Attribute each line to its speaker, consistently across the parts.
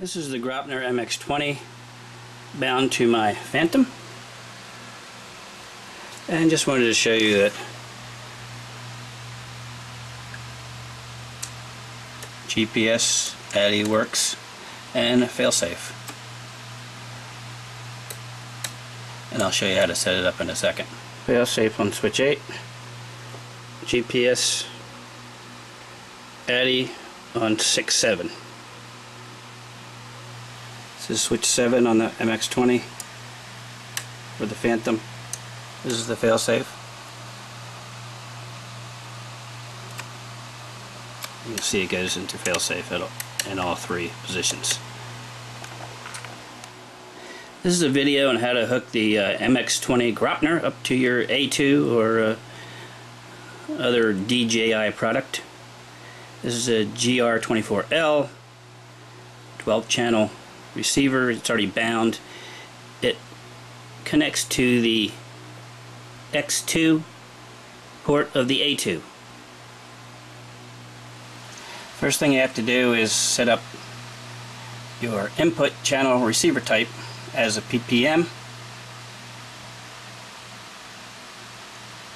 Speaker 1: This is the Graupner MX-20 bound to my Phantom. And just wanted to show you that GPS ATTI works and failsafe. And I'll show you how to set it up in a second. Failsafe on switch 8. GPS ATTI on 6-7. This is switch 7 on the MX-20 for the Phantom. This is the failsafe. You can see it goes into failsafe at in all three positions. This is a video on how to hook the uh, MX-20 Graupner up to your A2 or uh, other DJI product. This is a GR24L 12 channel receiver. It's already bound. It connects to the X2 port of the A2. First thing you have to do is set up your input channel receiver type as a PPM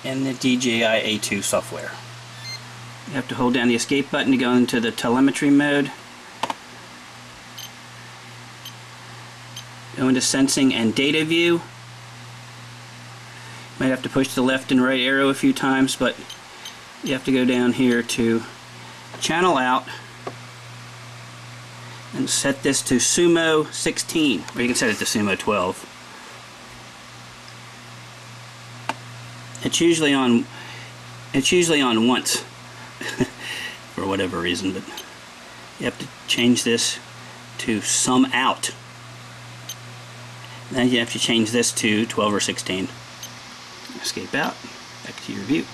Speaker 1: in the DJI A2 software. You have to hold down the escape button to go into the telemetry mode. Go into sensing and data view. Might have to push the left and right arrow a few times, but you have to go down here to channel out and set this to Sumo 16 or you can set it to Sumo 12 it's usually on it's usually on once for whatever reason but you have to change this to sum out then you have to change this to 12 or 16 escape out back to your view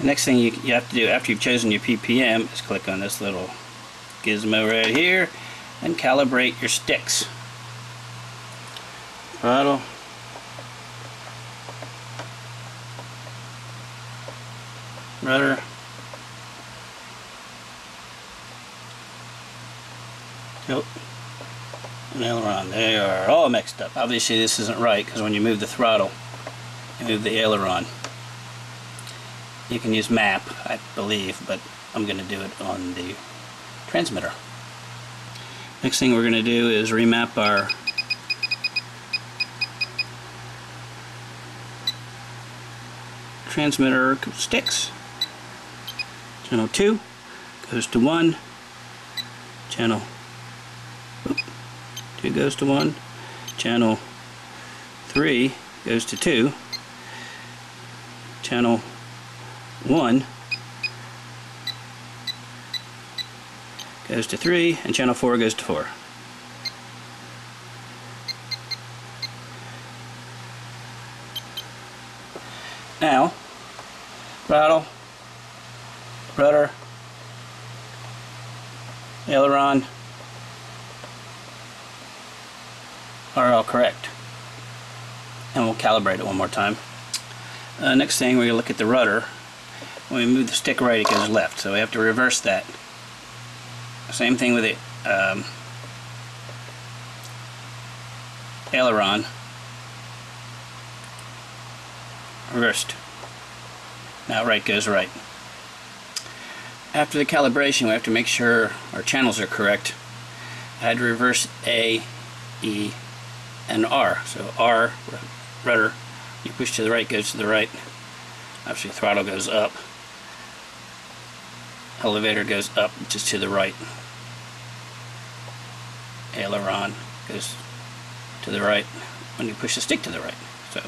Speaker 1: the next thing you, you have to do after you've chosen your PPM is click on this little gizmo right here and calibrate your sticks. Throttle. Rudder. Tilt. Aileron. They are all mixed up. Obviously this isn't right because when you move the throttle, you move the aileron. You can use map, I believe, but I'm going to do it on the transmitter. Next thing we're going to do is remap our transmitter sticks. Channel 2 goes to 1. Channel 2 goes to 1. Channel 3 goes to 2. Channel 1 goes to 3 and channel 4 goes to 4. Now, throttle, rudder, aileron are all correct. And we'll calibrate it one more time. Uh, next thing, we're going to look at the rudder. When we move the stick right, it goes left. So we have to reverse that. Same thing with the um, aileron. Reversed. Now right goes right. After the calibration, we have to make sure our channels are correct. I had to reverse A, E, and R. So R, rudder, you push to the right, goes to the right. Obviously throttle goes up. Elevator goes up just to the right. Aileron goes to the right. When you push the stick to the right. So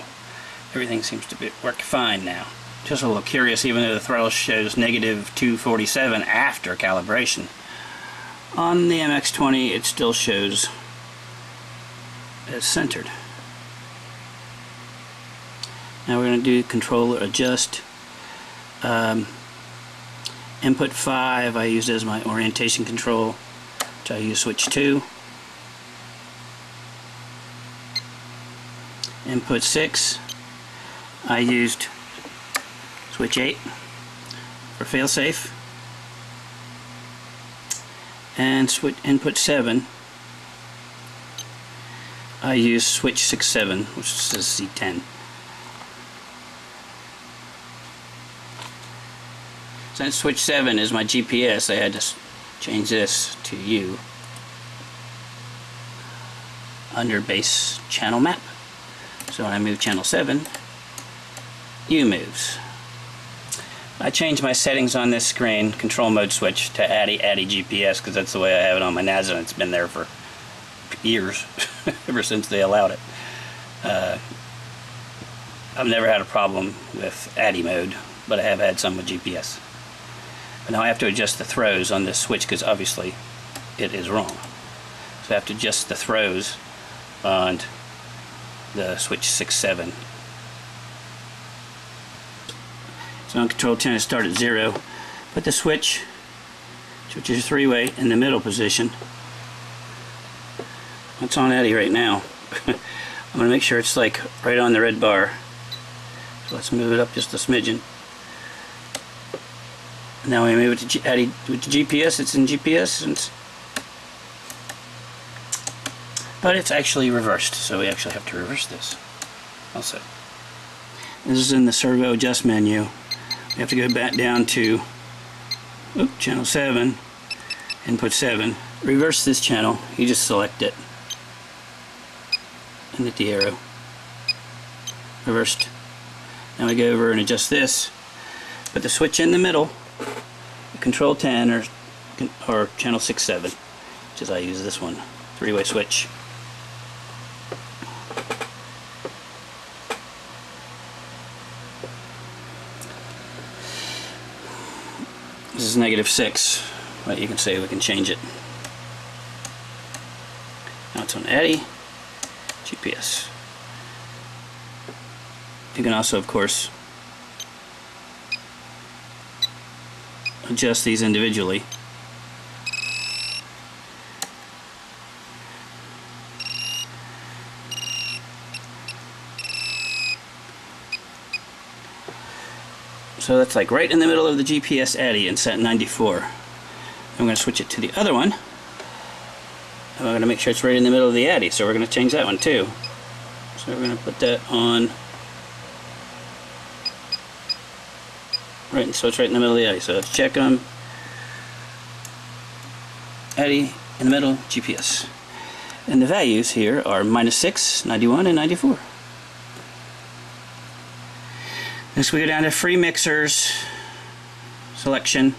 Speaker 1: everything seems to be work fine now. Just a little curious even though the throttle shows negative 247 after calibration. On the MX-20 it still shows as centered now we're going to do controller adjust um, Input 5 I used as my orientation control, which I use switch 2. Input 6 I used switch 8 for failsafe. And switch input 7 I use switch 67, which says C10. Since switch 7 is my GPS, I had to change this to U under base channel map. So when I move channel 7, U moves. I changed my settings on this screen, control mode switch, to ATTI ATTI GPS because that's the way I have it on my Naza and it's been there for years, ever since they allowed it. Uh, I've never had a problem with ATTI mode, but I have had some with GPS. But now I have to adjust the throws on this switch because obviously it is wrong. So I have to adjust the throws on the switch 6-7 So on control 10 I start at 0. Put the switch, which is three-way, in the middle position. It's on ATTI right now. I'm going to make sure it's like right on the red bar. So let's move it up just a smidgen. Now we move it to G ATTI with GPS, it's in GPS. And but it's actually reversed, so we actually have to reverse this also. This is in the servo adjust menu. You have to go back down to oops, channel 7, input 7. Reverse this channel, you just select it and hit the arrow. Reversed. Now we go over and adjust this. Put the switch in the middle, control 10 or, or channel 6, 7, which is I use this one, three-way switch. This is negative 6, but you can see we can change it. Now it's on ATTI, GPS. You can also, of course, adjust these individually. So that's like right in the middle of the GPS ATTI and set 94. I'm going to switch it to the other one. I'm going to make sure it's right in the middle of the ATTI, so we're going to change that one too. So we're going to put that on right, so it's right in the middle of the ATTI. So let's check them. ATTI in the middle, GPS. And the values here are minus 6, 91, and 94. Next we go down to free mixers selection.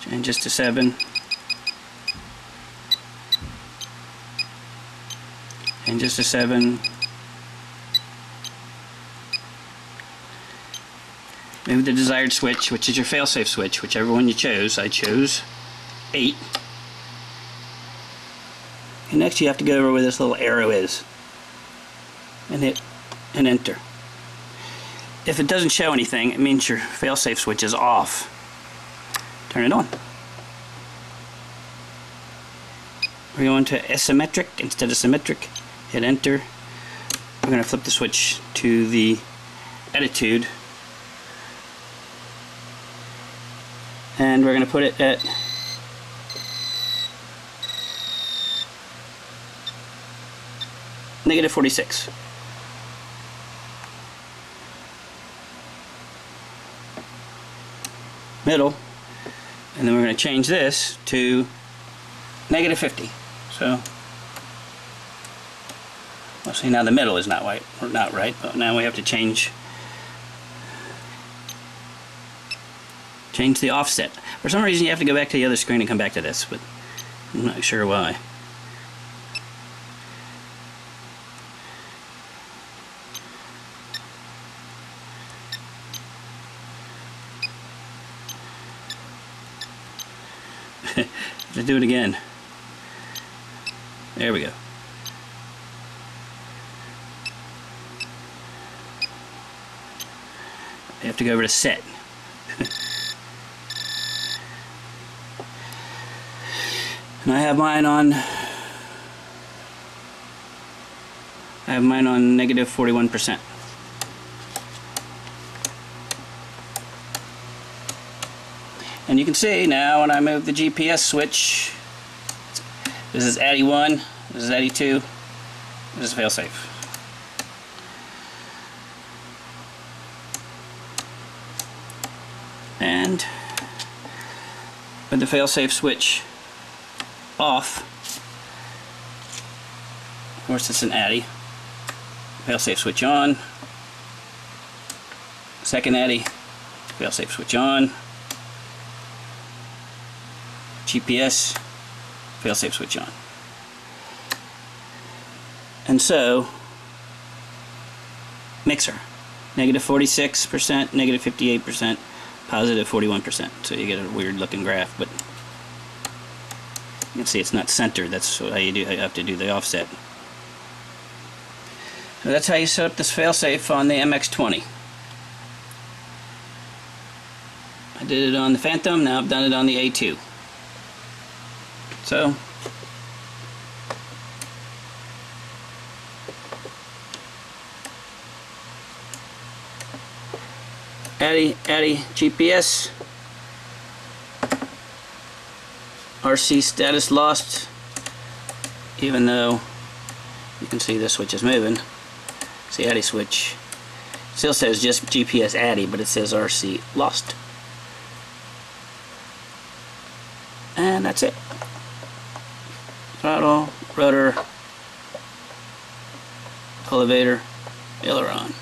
Speaker 1: Change this to 7. And just a 7. Move the desired switch, which is your failsafe switch, whichever one you chose. I chose 8. And next you have to go over where this little arrow is. And hit and enter. If it doesn't show anything, it means your failsafe switch is off. Turn it on. We're going to asymmetric instead of symmetric. Hit enter. We're going to flip the switch to the attitude. And we're going to put it at negative 46. middle and then we're going to change this to negative 50 so see now the middle is not right or not right but now we have to change change the offset for some reason you have to go back to the other screen and come back to this but I'm not sure why Let's do it again. There we go. You have to go over to set. and I have mine on I have mine on negative 41%. And you can see now when I move the GPS switch, This is ATTI 1, this is ATTI 2, this is failsafe. And with the failsafe switch off, of course it's an ATTI, failsafe switch on, second ATTI, failsafe switch on, GPS, failsafe switch on. And so, mixer, negative 46%, negative 58%, positive 41%. So you get a weird looking graph, but you can see it's not centered. That's how you do. You have to do the offset. So that's how you set up this failsafe on the MX-20. I did it on the Phantom, now I've done it on the A2. So, ATTI, ATTI GPS, RC status lost, even though you can see the switch is moving. See ATTI switch. Still says just GPS ATTI, but it says RC lost. And that's it. Throttle, rudder, elevator, aileron.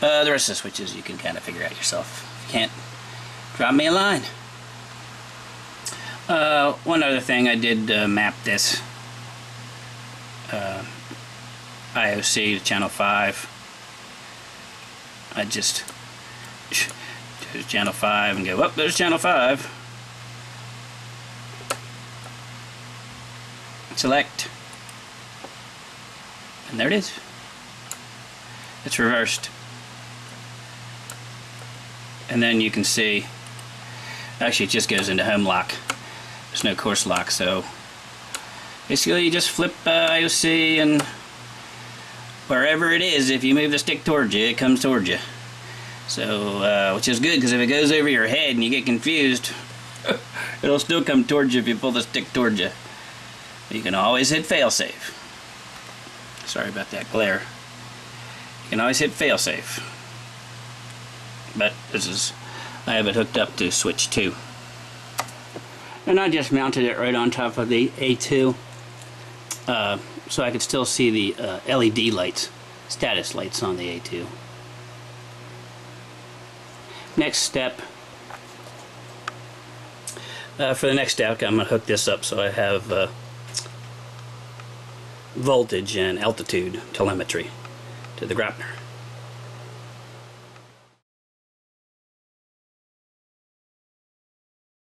Speaker 1: Uh, the rest of the switches you can kind of figure out yourself. If you can't, drop me a line. Uh, one other thing, I did uh, map this uh, IOC to channel 5. I just there's channel 5 and go, up. Oh, there's channel 5. Select. And there it is. It's reversed and then you can see actually it just goes into home lock. There's no course lock so basically you just flip uh, IOC and wherever it is if you move the stick towards you it comes towards you. So uh, which is good because if it goes over your head and you get confused it'll still come towards you if you pull the stick towards you. You can always hit failsafe sorry about that glare. You can always hit failsafe but this is I have it hooked up to switch 2 and I just mounted it right on top of the A2 uh, so I could still see the uh, LED lights status lights on the A2 next step uh, for the next step I'm going to hook this up so I have uh, voltage and altitude telemetry to the Graupner